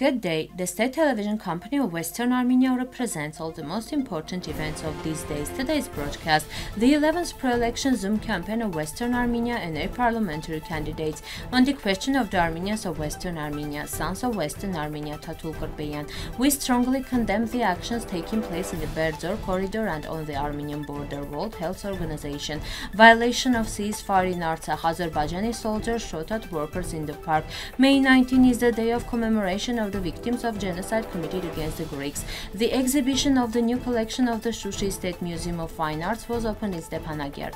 Good day. The state television company of Western Armenia represents all the most important events of these days. Today's broadcast, the 11th pro-election Zoom campaign of Western Armenia and a parliamentary candidates on the question of the Armenians of Western Armenia, sons of Western Armenia, Tatul Krpeyan. We strongly condemn the actions taking place in the Berdzor corridor and on the Armenian border. World Health Organization. Violation of ceasefire in Artsakh. Azerbaijani soldiers shot at workers in the park. May 19 is the day of commemoration of the victims of genocide committed against the Greeks. The exhibition of the new collection of the Shushi State Museum of Fine Arts was opened in Stepanakert.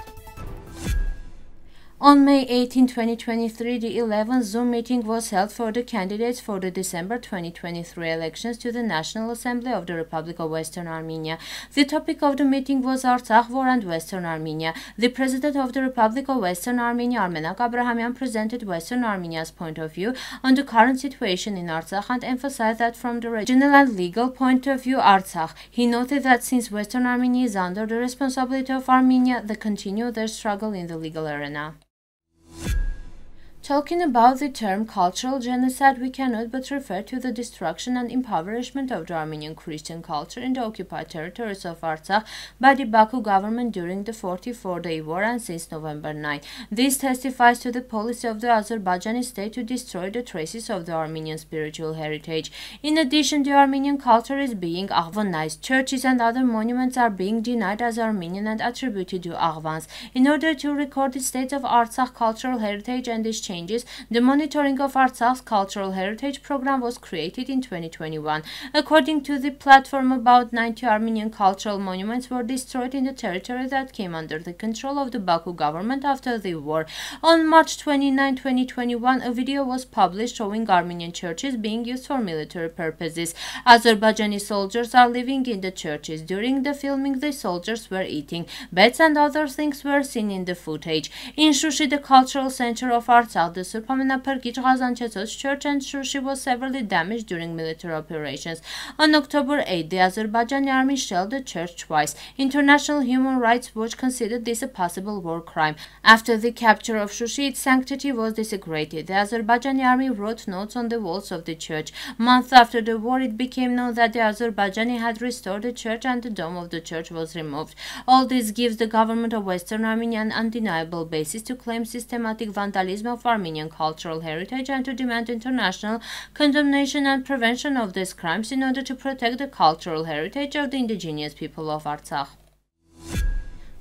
On May 18, 2023, the 11th Zoom meeting was held for the candidates for the December 2023 elections to the National Assembly of the Republic of Western Armenia. The topic of the meeting was Artsakh War and Western Armenia. The President of the Republic of Western Armenia, Armenak Abrahamian, presented Western Armenia's point of view on the current situation in Artsakh and emphasized that from the regional and legal point of view, Artsakh. He noted that since Western Armenia is under the responsibility of Armenia, they continue their struggle in the legal arena. Talking about the term cultural genocide, we cannot but refer to the destruction and impoverishment of the Armenian Christian culture in the occupied territories of Artsakh by the Baku government during the 44-day war and since November 9. This testifies to the policy of the Azerbaijani state to destroy the traces of the Armenian spiritual heritage. In addition, the Armenian culture is being Aghvanized. Churches and other monuments are being denied as Armenian and attributed to Aghvans. In order to record the state of Artsakh cultural heritage and its changes, the monitoring of Artsakh's cultural heritage program was created in 2021. According to the platform, about 90 Armenian cultural monuments were destroyed in the territory that came under the control of the Baku government after the war. On March 29, 2021, a video was published showing Armenian churches being used for military purposes. Azerbaijani soldiers are living in the churches. During the filming, the soldiers were eating. Beds and other things were seen in the footage. In Shushi, the cultural center of Artsakh, the Surb Amenaprkich church and church was severely damaged during military operations. On October 8, the Azerbaijani army shelled the church twice. International Human Rights Watch considered this a possible war crime. After the capture of Shushi, its sanctity was desecrated. The Azerbaijani army wrote notes on the walls of the church. Months after the war, it became known that the Azerbaijani had restored the church and the dome of the church was removed. All this gives the government of Western Armenia an undeniable basis to claim systematic vandalism of our Armenian cultural heritage and to demand international condemnation and prevention of these crimes in order to protect the cultural heritage of the indigenous people of Artsakh.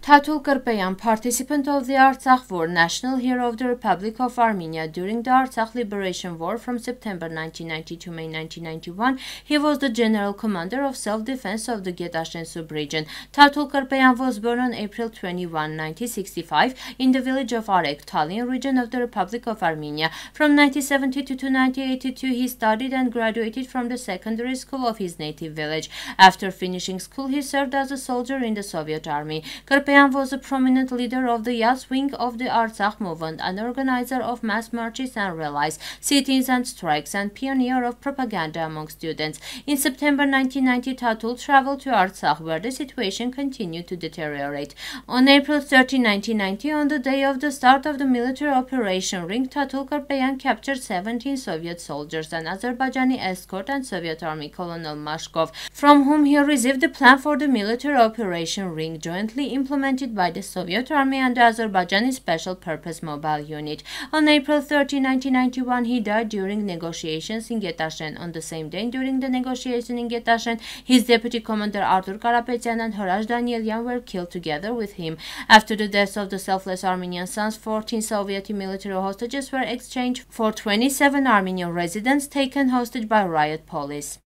Tatul Krpeyan, participant of the Artsakh War, national hero of the Republic of Armenia during the Artsakh Liberation War from September 1990 to May 1991, he was the general commander of self-defense of the Getashen sub-region. Tatul Krpeyan was born on April 21, 1965, in the village of Arek, Talin region of the Republic of Armenia. From 1972 to 1982, he studied and graduated from the secondary school of his native village. After finishing school, he served as a soldier in the Soviet army. Krpeyan was a prominent leader of the Yas wing of the Artsakh movement, an organizer of mass marches and rallies, sit-ins and strikes, and pioneer of propaganda among students. In September 1990, Tatul traveled to Artsakh, where the situation continued to deteriorate. On April 30, 1990, on the day of the start of the military operation Ring, Tatul Krpeyan captured 17 Soviet soldiers, an Azerbaijani escort, and Soviet Army Colonel Mashkov, from whom he received the plan for the military operation Ring, jointly implemented by the Soviet Army and the Azerbaijani Special Purpose Mobile Unit. On April 30, 1991, he died during negotiations in Getashen. On the same day, during the negotiation in Getashen, his deputy commander Artur Karapetyan and Hraj Danielyan were killed together with him. After the deaths of the selfless Armenian sons, 14 Soviet military hostages were exchanged for 27 Armenian residents taken hostage by riot police.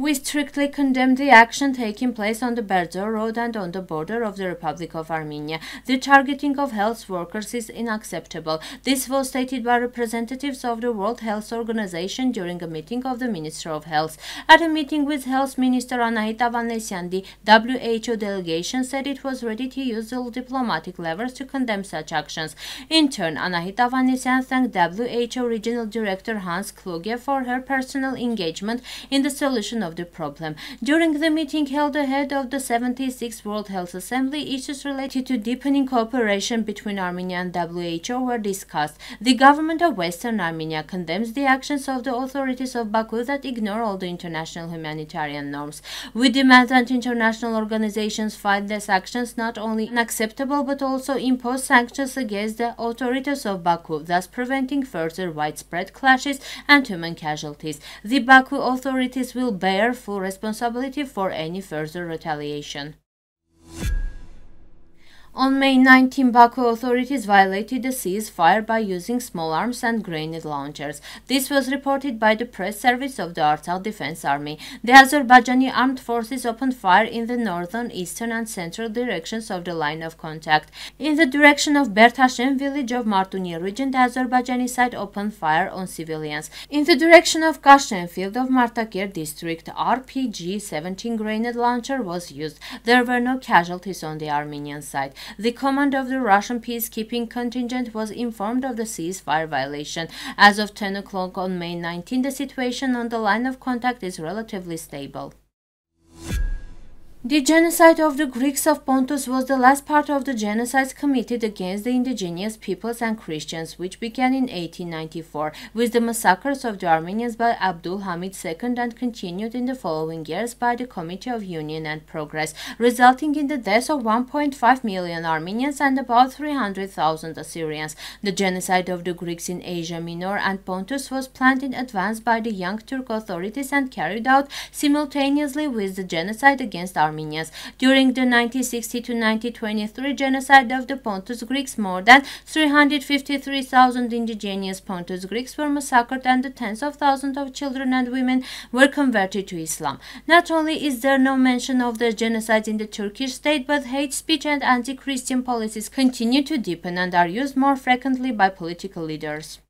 We strictly condemn the action taking place on the Berdzor Road and on the border of the Republic of Armenia. The targeting of health workers is unacceptable. This was stated by representatives of the World Health Organization during a meeting of the Minister of Health. At a meeting with Health Minister Anahit Avanesian, the WHO delegation said it was ready to use all diplomatic levers to condemn such actions. In turn, Anahit Avanesian thanked WHO Regional Director Hans Kluge for her personal engagement in the solution of the problem. During the meeting held ahead of the 76th World Health Assembly, issues related to deepening cooperation between Armenia and WHO were discussed. The government of Western Armenia condemns the actions of the authorities of Baku that ignore all the international humanitarian norms. We demand that international organizations find these actions not only unacceptable but also impose sanctions against the authorities of Baku, thus preventing further widespread clashes and human casualties. The Baku authorities will bear full responsibility for any further retaliation. On May 19, Baku authorities violated the ceasefire by using small arms and grenade launchers. This was reported by the press service of the Artsakh Defense Army. The Azerbaijani armed forces opened fire in the northern, eastern, and central directions of the line of contact. In the direction of Berdashen village of Martuni region, the Azerbaijani side opened fire on civilians. In the direction of Kashen field of Martakert district, RPG-17 grenade launcher was used. There were no casualties on the Armenian side. The command of the Russian peacekeeping contingent was informed of the ceasefire violation. As of 10 o'clock on May 19, the situation on the line of contact is relatively stable. The genocide of the Greeks of Pontus was the last part of the genocides committed against the indigenous peoples and Christians, which began in 1894 with the massacres of the Armenians by Abdul Hamid II and continued in the following years by the Committee of Union and Progress, resulting in the deaths of 1.5 million Armenians and about 300,000 Assyrians. The genocide of the Greeks in Asia Minor and Pontus was planned in advance by the Young Turk authorities and carried out simultaneously with the genocide against Armenians Armenians. During the 1960 to 1923 genocide of the Pontus Greeks, more than 353,000 indigenous Pontus Greeks were massacred and the tens of thousands of children and women were converted to Islam. Not only is there no mention of the genocide in the Turkish state, but hate speech and anti-Christian policies continue to deepen and are used more frequently by political leaders.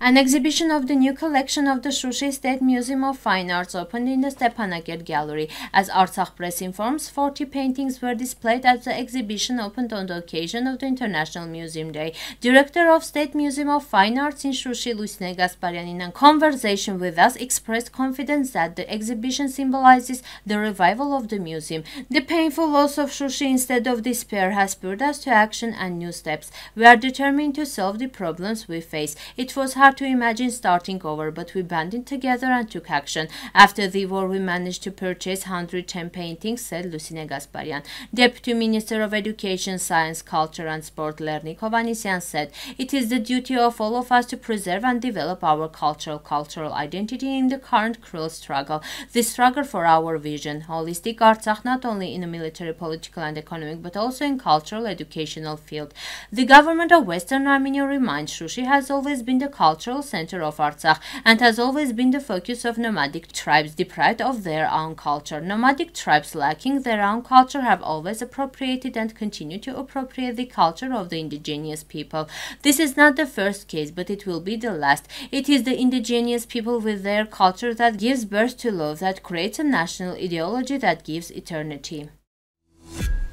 An exhibition of the new collection of the Shushi State Museum of Fine Arts opened in the Stepanakert Gallery. As Artsakh Press informs, 40 paintings were displayed at the exhibition opened on the occasion of the International Museum Day. Director of State Museum of Fine Arts in Shushi, Lusine Gasparian, in a conversation with us, expressed confidence that the exhibition symbolizes the revival of the museum. The painful loss of Shushi instead of despair has spurred us to action and new steps. We are determined to solve the problems we face. It was hard to imagine starting over, but we banded together and took action. After the war, we managed to purchase 110 paintings, said Lusine Gasparian. Deputy Minister of Education, Science, Culture and Sport, Lernik Hovanesyan, said, It is the duty of all of us to preserve and develop our cultural cultural identity in the current cruel struggle. The struggle for our vision, holistic Artsakh, not only in the military, political and economic, but also in cultural, educational field. The government of Western Armenia reminds Shushi has always been the cultural cultural center of Artsakh and has always been the focus of nomadic tribes deprived of their own culture. Nomadic tribes lacking their own culture have always appropriated and continue to appropriate the culture of the indigenous people. This is not the first case, but it will be the last. It is the indigenous people with their culture that gives birth to love, that creates a national ideology that gives eternity.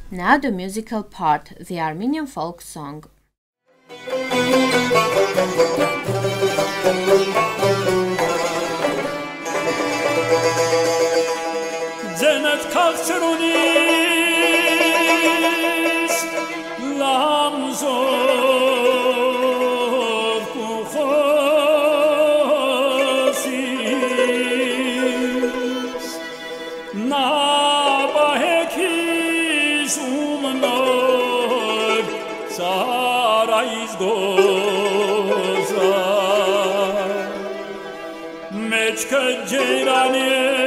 Now the musical part, the Armenian folk song. Meçke ceyraniye